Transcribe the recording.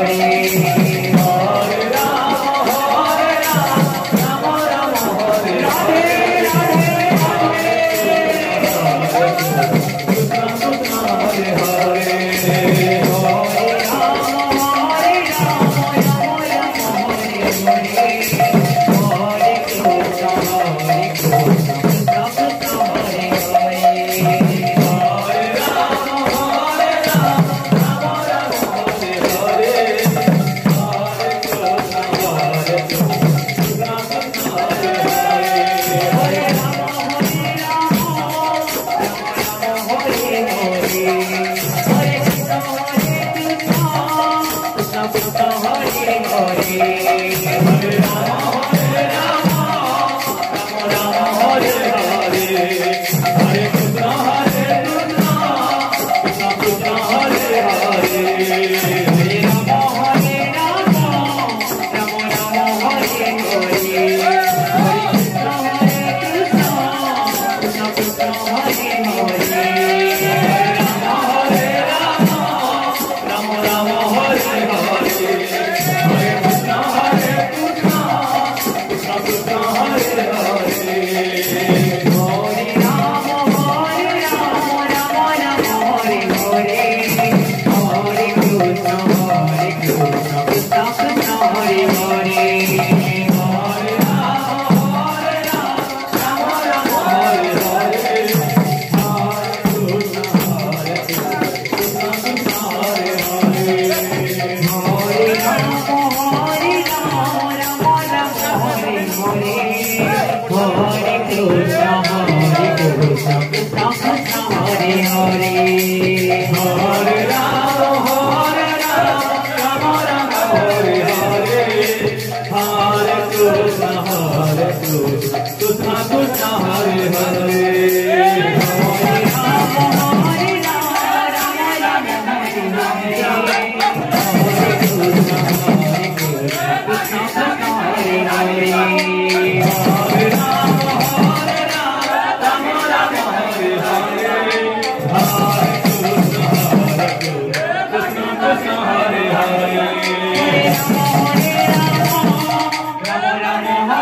Amém. Hare know